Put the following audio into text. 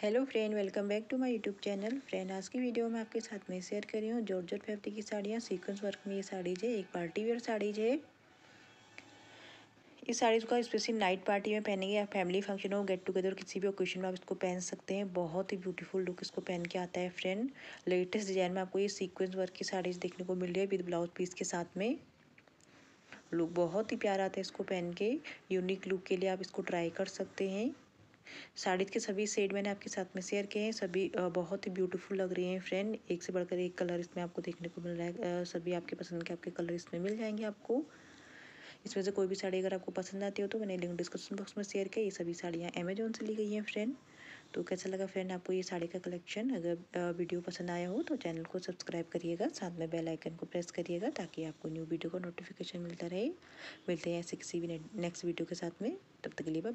Hello friend welcome back to my YouTube channel friend आज की video में आपके साथ में शेयर कर रही हूँ जॉर्जेट फैब्रिक की साड़ियाँ। सीक्वेंस वर्क में ये साड़ीज है एक पार्टी वेयर साड़ीज है इस साड़ीज को स्पेशली नाइट पार्टी में पहनेंगे या फैमिली फ़ंक्शन हो गेट टुगेदर किसी भी ओकेशन में आप इसको पहन सकते हैं। बहुत ही ब्यूटीफुल लुक इसको पहन के आता है फ्रेंड लेटेस्ट डिज़ाइन में आपको ये सीक्वेंस वर्क की साड़ीज देखने को मिल रही है विद ब्लाउज पीस के साथ में। लुक बहुत ही प्यारा आता है इसको पहन के। यूनिक लुक के लिए आप इसको ट्राई कर सकते हैं। साड़ी के सभी सेड मैंने आपके साथ में शेयर किए हैं। सभी बहुत ही ब्यूटीफुल लग रही हैं फ्रेंड एक से बढ़कर एक कलर इसमें आपको देखने को मिल रहा है। सभी आपके पसंद के आपके कलर इसमें मिल जाएँगे आपको। इसमें से कोई भी साड़ी अगर आपको पसंद आती हो तो मैंने लिंक डिस्क्रिप्शन बॉक्स में शेयर किया। ये सभी साड़ियाँ अमेजोन से ली गई हैं फ्रेंड तो कैसा लगा फ्रेंड आपको ये साड़ी का कलेक्शन अगर वीडियो पसंद आया हो तो चैनल को सब्सक्राइब करिएगा। साथ में बेल आइकन को प्रेस करिएगा ताकि आपको न्यू वीडियो का नोटिफिकेशन मिलता रहे। मिलते हैं ऐसे किसी भी नेक्स्ट वीडियो के साथ में। तब तक के लिए बाय